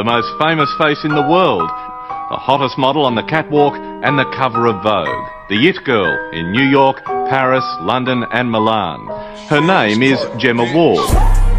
the most famous face in the world, the hottest model on the catwalk and the cover of Vogue, the It Girl in New York, Paris, London and Milan. Her name is Gemma Ward.